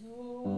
So